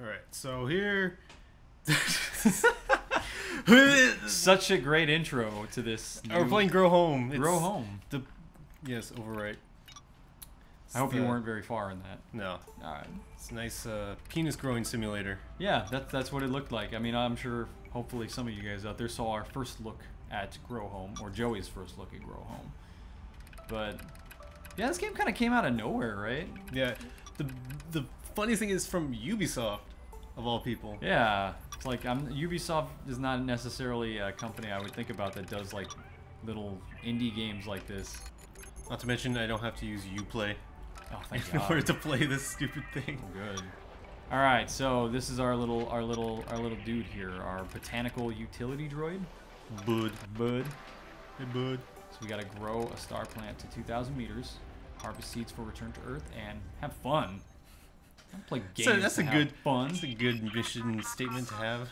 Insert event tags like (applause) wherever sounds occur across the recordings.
All right, so here. (laughs) Such a great intro to this. We're playing Grow Home. Grow Home. The yes, overwrite. I hope you weren't very far in that. No, All right. it's a nice uh, penis growing simulator. Yeah, that's that's what it looked like. I mean, I'm sure hopefully some of you guys out there saw our first look at Grow Home or Joey's first look at Grow Home. But yeah, this game kind of came out of nowhere, right? Yeah, the the funniest thing is from Ubisoft, of all people. Yeah, it's like I'm Ubisoft is not necessarily a company I would think about that does like little indie games like this. Not to mention, I don't have to use UPlay Oh, thank (laughs) in order to play this stupid thing. Good. All right, so this is our little our little our little dude here, our botanical utility droid, Bud. Bud. Hey, bud. So we gotta grow a star plant to 2,000 meters, harvest seeds for return to Earth, and have fun. Play games. So that's a good fun. That's a good mission statement to have.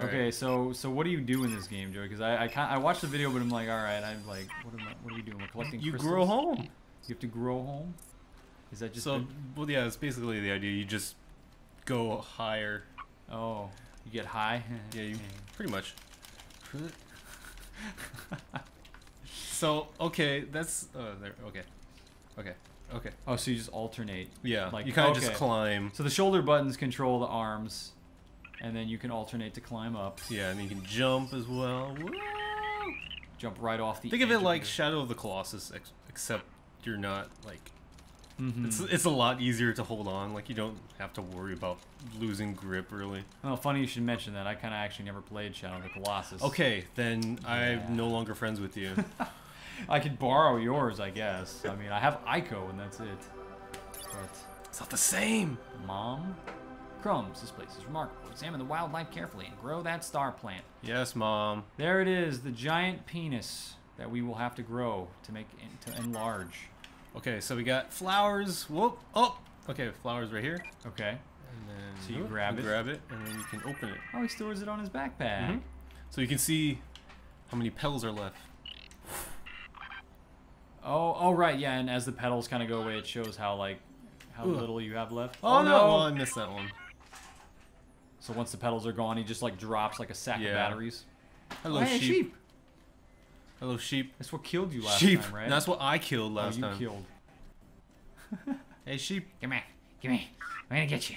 Okay, right. so so what do you do in this game, Joey? Because I I, can't, I watched the video, but I'm like, all right, I'm like, what am I? What are we doing? We're collecting. You crystals? grow home. You have to grow home. Is that just? So, the- well, yeah, it's basically the idea. You just go higher. oh, you get high. (laughs) Yeah, you pretty much. So, okay, that's uh, there. Okay, okay, okay. Oh, so you just alternate. Yeah, Like, you kind of okay. just climb. So the shoulder buttons control the arms, and then you can alternate to climb up, Yeah, and you can jump as well. Woo! jump right off the. Think of it like Shadow of the Colossus, ex- except you're not like. Mhm. It's it's a lot easier to hold on. Like you don't have to worry about losing grip really. Oh, funny you should mention that. I kind of actually never played Shadow of the Colossus. Okay, then Yeah. I'm no longer friends with you. (laughs) (laughs) I could borrow yours, I guess. I mean, I have Ico, and that's it. But it's not the same. mom, crumbs. This place is remarkable. Examine the wildlife carefully and grow that star plant. Yes, mom. There it is, the giant penis that we will have to grow to make to enlarge. Okay, so we got flowers. Whoop. Oh. Okay, flowers right here. Okay. And then So you whoop, grab it. Grab it, and then you can open it. Oh, he stores it on his backpack. Mhm. So you can see how many petals are left. Oh, oh right, yeah. And as the petals kind of go away, it shows how like how Ugh. little you have left. Oh, oh no! Oh, I missed that one. So once the petals are gone, he just like drops like a sack Yeah. of batteries. Hello, Oh, hey, sheep. Hello, sheep. That's what killed you last sheep. time, right? That's what I killed oh, last you time. killed. (laughs) Hey, sheep. Come here, come here. I'm gonna get you.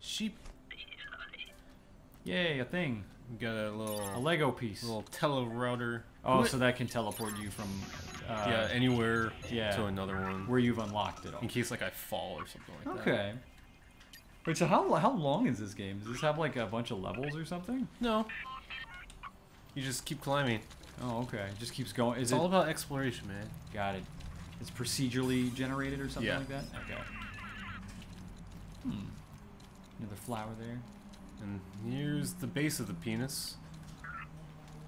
Sheep. Yay, a thing, We got a little, a Lego piece. little teleporter. Oh, What? so that can teleport you from uh, yeah, anywhere yeah. to another one. where you've unlocked it all. In case like I fall or something like that. Okay. Wait, so how how long is this game? Does this have like a bunch of levels or something? No. You just keep climbing. Oh, okay. It just keeps going. Is It's it? all about exploration, man. Got it. It's procedurally generated or something Yeah. like that. Okay. Hmm. Another flower there. And here's the base of the penis.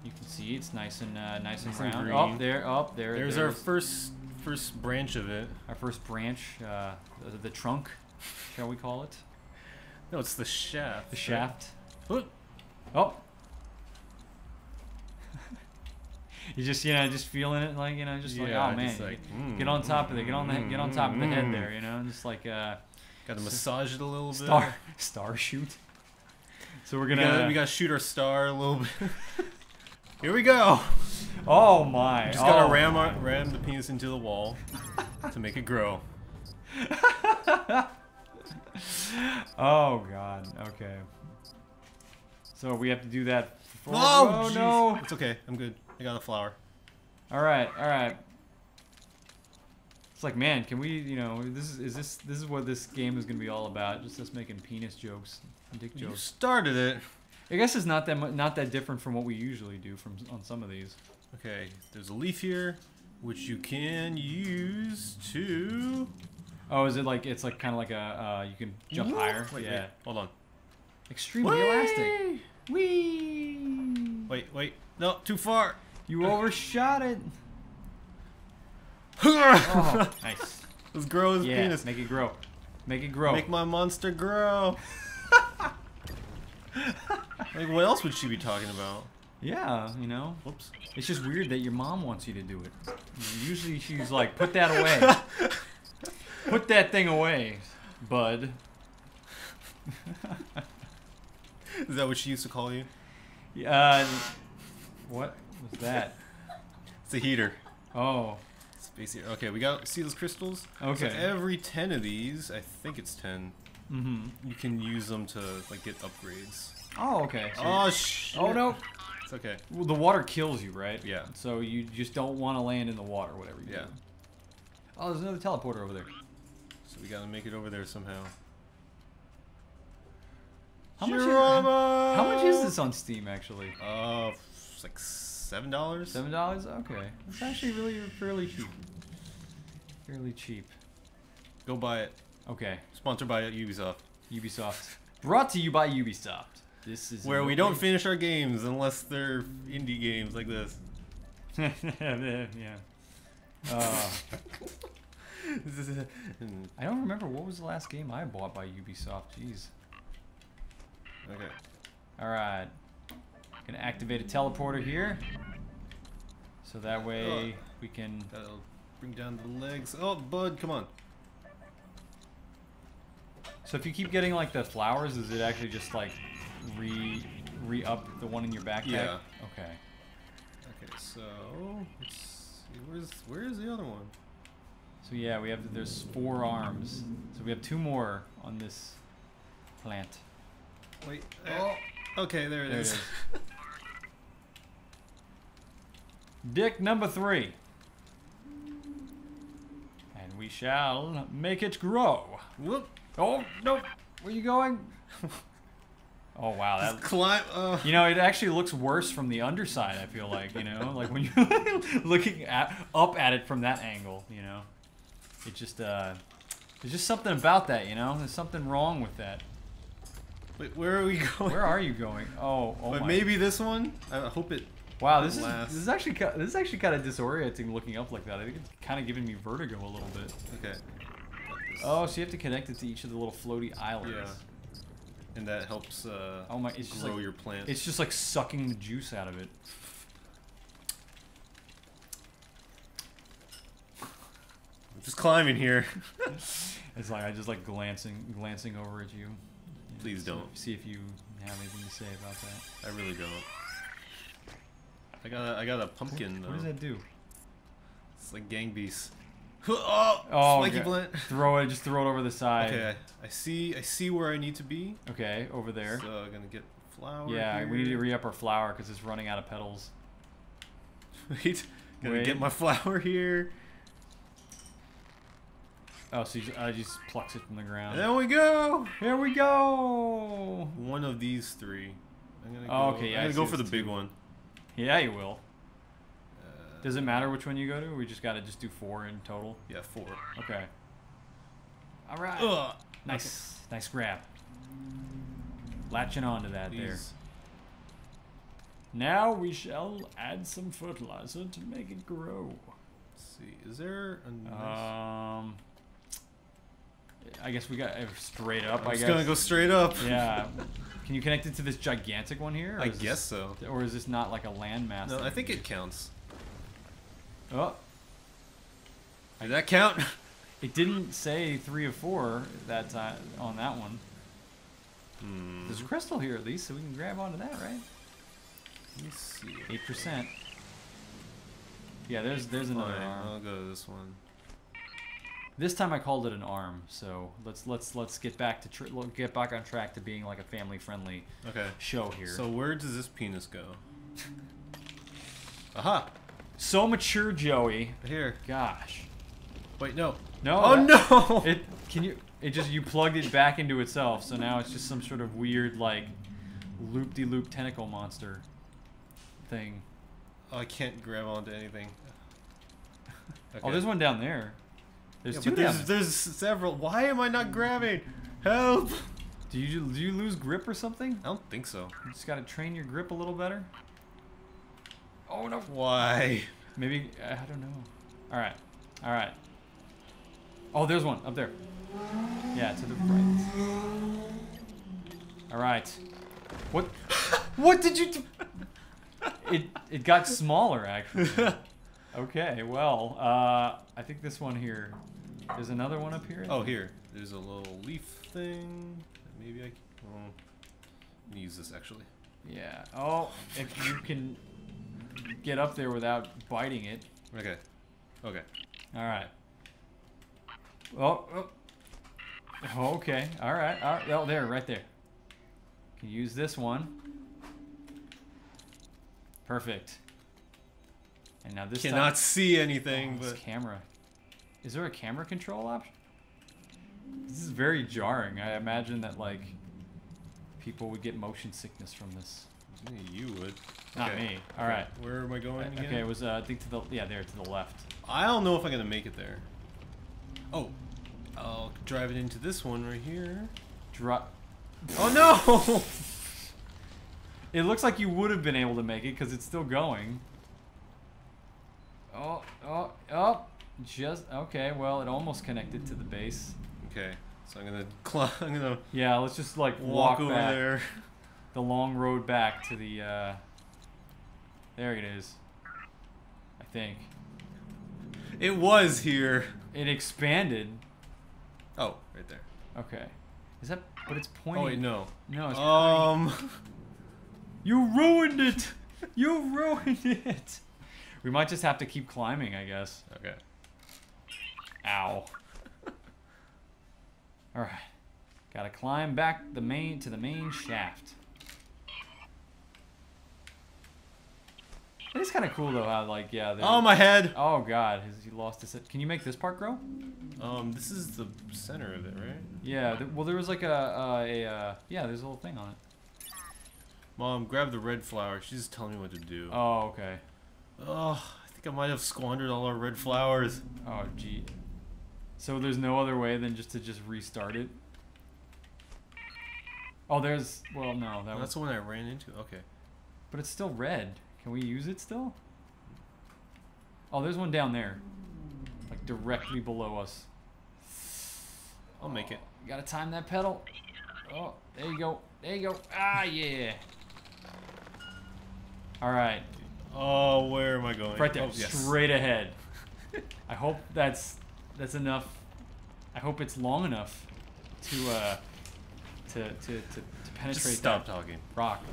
You can see it's nice and uh, nice and Nice round. green. Oh, there, up there. There's our first first branch of it. our first branch, uh, the, the trunk, shall we call it? No, it's the shaft. The shaft. Oop. Oh. (laughs) you just you know just feeling it like you know just like oh man just like, get- get on top of it get on the get on top of the head mm. there you know and just like uh Got to massage it a little bit. star (laughs) star shoot. So we're gonna gotta, we gotta shoot our star a little bit. (laughs) Here we go. oh my Just gotta oh ram my. our, ram the penis into the wall to make it grow. (laughs) oh god okay. So we have to do that. For, Oh, oh no! It's okay. I'm good. I got a flower. All right, all right. It's like, man, can we, you know, this is, is this this is what this game is gonna be all about? Just us making penis jokes, dick jokes. You started it. I guess it's not that mu- not that different from what we usually do from on some of these. Okay, there's a leaf here, which you can use to. Oh, is it like it's like kind of like a uh, you can jump higher? Wait, yeah, wait, hold on. extremely elastic. Whee! Wait, wait. No, too far. You overshot it. (laughs) Oh, nice. Let's grow his Yeah, penis. make it grow. Make it grow. Make my monster grow. (laughs) like, what else would she be talking about? yeah, you know. Whoops. It's just weird that your mom wants you to do it. Usually she's like, put that (laughs) away. put that thing away, bud. Is that what she used to call you? Uh, what was that? It's a heater. Oh, Space heater. Okay, we got see those crystals. Okay. So every ten of these, I think it's ten. Mm-hmm. You can use them to like get upgrades. Oh, okay. So Oh shit! oh no, It's okay. well, the water kills you, right? Yeah. So you just don't want to land in the water, whatever you Yeah. do. Oh, there's another teleporter over there. So we gotta make it over there somehow. How much, is, how much is this on Steam, actually? Uh, like seven dollars. Seven dollars? Okay. It's actually really fairly cheap. Fairly cheap. Go buy it. Okay. Sponsored by Ubisoft, Ubisoft. Brought to you by Ubisoft. This is where we don't finish our games unless they're indie games like this. (laughs) yeah. Uh, (laughs) I don't remember what was the last game I bought by Ubisoft. Jeez. okay. All right. Gonna activate a teleporter here, so that way we can. That'll bring down the legs. Oh, bud, come on. So if you keep getting like the flowers, is it actually just like re re up the one in your backpack? Yeah. Okay. Okay, so let's see. Where's where's the other one? So yeah, we have there's four arms. So we have two more on this plant. Wait. Uh, oh. Okay, there it There it is. is. (laughs) Dick number three. And we shall make it grow. Whoop. Oh no! Where are you going? (laughs) oh wow, Just that climb. Uh, you know it actually looks worse from the underside. I feel like you know, like when you're (laughs) looking at up at it from that angle. You know, it just uh, there's just something about that. You know, there's something wrong with that. wait, where are we (laughs) going? Where are you going? Oh, oh But my. maybe this one. I hope it. Wow, this is last. this is actually this is actually kind of disorienting looking up like that. I think it's kind of giving me vertigo a little bit. Okay. Oh, so you have to connect it to each of the little floaty islands. Yeah. And that helps uh, Oh my, it's just grow like your plant. it's just like sucking the juice out of it. I'm just climbing here. (laughs) It's like I just like glancing glancing over at you. Please don't. See if you have anything to say about that. I really don't. I got a, I got a pumpkin though. What does that do? It's like gang beasts. Oh, Oh, spiky okay. plant. Throw it, just throw it over the side. Okay, I, I see. I see where I need to be. Okay, over there. So I'm gonna get flower. yeah, we need to here. re up our flower because it's running out of petals. (laughs) Wait, gonna Wait. get my flower here. Oh, so you, I just plucks it from the ground. There we go. Here we go. One of these three. I'm gonna Oh, go, okay, yeah, I'm gonna go for the it's big one. Yeah, you will. Does it matter which one you go to? We just gotta just do four in total. Yeah, four. Okay. All right. Ugh. Nice, nice grab. Latching onto that there. Now we shall add some fertilizer to make it grow. Let's see. Is there a nice? Um, I guess we got uh, straight up. I'm I just guess. gonna go straight up. Yeah. Can you connect it to this gigantic one here? I guess this- so. Or is this not like a landmass? No, I think it counts. Oh, Did that count? (laughs) it didn't say three or four that time on that one. Hmm. There's a crystal here at least, so we can grab onto that, right? Let me see. Eight percent. Yeah, there's there's another Fine, arm. I'll go to this one. This time I called it an arm, so let's let's let's get back to get back on track to being like a family friendly Okay. show here. So where does this penis go? (laughs) Aha! So mature, Joey. Here. Gosh. Wait, no. No. Oh that- no! (laughs) It can you? It just you plugged it back into itself, so now it's just some sort of weird like loop-de-loop tentacle monster thing. Oh, I can't grab onto anything. (laughs) Oh, there's one down there. There's Yeah, two there's, there. there's several. Why am I not grabbing? Help! Do you do you lose grip or something? I don't think so. You just gotta train your grip a little better. Oh no. Why? Maybe I don't know. All right, all right. Oh, there's one up there. Yeah, to the right. All right. What? (laughs) what did you do? It it got smaller actually. (laughs) Okay, well, uh, I think this one here. There's another one up here. Oh, here. There's a little leaf thing. maybe I. c- Well, I'm gonna use this actually. Yeah. Oh, if you can get up there without biting it. Okay. Okay. All right. Oh. oh. Oh, Okay. All right. All right. Oh, there, right there. Can use this one. Perfect. And now this Cannot time, see anything, Oh, this but camera. Is there a camera control option? This is very jarring. I imagine that like people would get motion sickness from this. Yeah, you would. Not Okay. me. All right. Where am I going again? Okay, it was uh, I think to the yeah there to the left. I don't know if I'm gonna make it there. Oh, I'll drive it into this one right here. Drop. Oh no! (laughs) It looks like you would have been able to make it because it's still going. Oh, oh, oh. Just, okay, well, it almost connected to the base. okay, so I'm gonna (laughs) climb. I'm gonna Yeah, let's just like walk, walk, over back there. The long road back to the, uh, there it is. I think. It was here. It expanded. Oh, right there. Okay. Is that, but it's pointing. Oh wait, no. No, it's Um. (laughs) You ruined it! You ruined it! We might just have to keep climbing, I guess. Okay. Ow. (laughs) Alright. Gotta climb back the main to the main shaft. It is kind of cool though how like yeah. Oh my head. Oh god, has he lost his? Can you make this part grow? Um, this is the center of it, right? Yeah. Th well, there was like a uh, a uh, yeah. There's a little thing on it. Mom, grab the red flower. She's just telling me what to do. Oh okay. Oh, I think I might have squandered all our red flowers. Oh gee. So there's no other way than just to just restart it. Oh, there's well no that was That's the one I ran into. Okay. But it's still red. Can we use it still? Oh, there's one down there. Like directly below us. I'll make it. You gotta time that pedal. Oh, there you go. There you go. Ah, yeah. Alright. Oh, where am I going? Right there. Oh, yes. Straight ahead. (laughs) I hope that's that's enough. I hope it's long enough to uh to to to, to penetrate Just stop that talking. rock.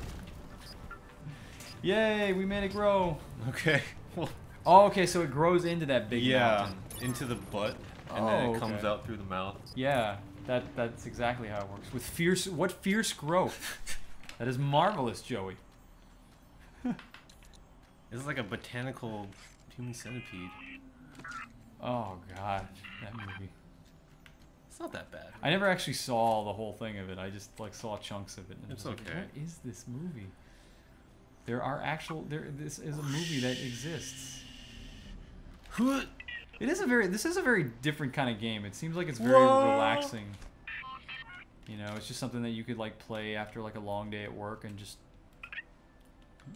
Yay, we made it grow. Okay. Well, Oh, okay, so it grows into that big yeah, mountain. into the butt, and then Oh, it comes okay. out through the mouth. Yeah, that that's exactly how it works. With fierce, what fierce growth? (laughs) that is marvelous, Joey. It's like a botanical human centipede. Oh God, that movie. It's not that bad. I never actually saw the whole thing of it. I just like saw chunks of it. And It's I was like, okay. what is this movie? There are actual. There. This is a oh, movie that exists. Who It is a very. This is a very different kind of game. It seems like it's very Whoa. relaxing. You know, it's just something that you could like play after like a long day at work and just,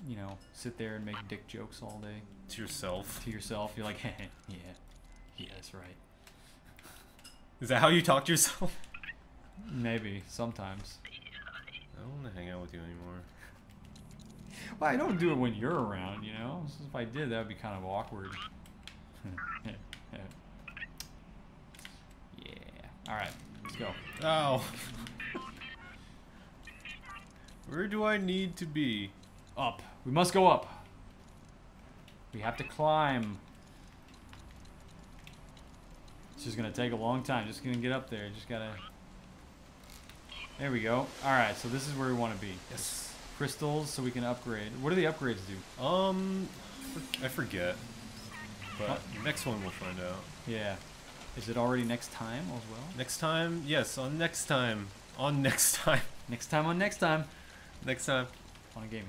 you know, sit there and make dick jokes all day to yourself. to yourself. You're like, (laughs) yeah, yeah, that's right. Is that how you talk to yourself? Maybe sometimes. I don't want to hang out with you anymore. Well, I don't do it when you're around, you know. So if I did, that would be kind of awkward. (laughs) yeah. All right, let's go. Oh. Where do I need to be? Up. We must go up. We have to climb. It's just gonna take a long time. Just gonna get up there. Just gotta. There we go. All right. So this is where we want to be. Yes. Crystals, so we can upgrade. What do the upgrades do? Um, I forget. But next one we'll find out. Yeah. Is it already next time as well? Next time, yes, on next time. On next (laughs) time. Next time on next time Next time. on a game.